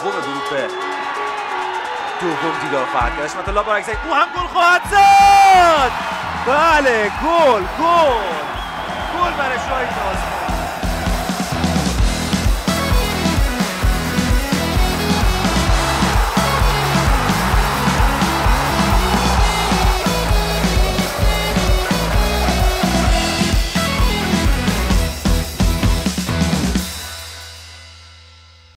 دوم گروه به دوم دیدار خواهد کرد. اسمت الله برعکس او هم گل خواهد زد. بله گل گل. گل برای شاهین آسمان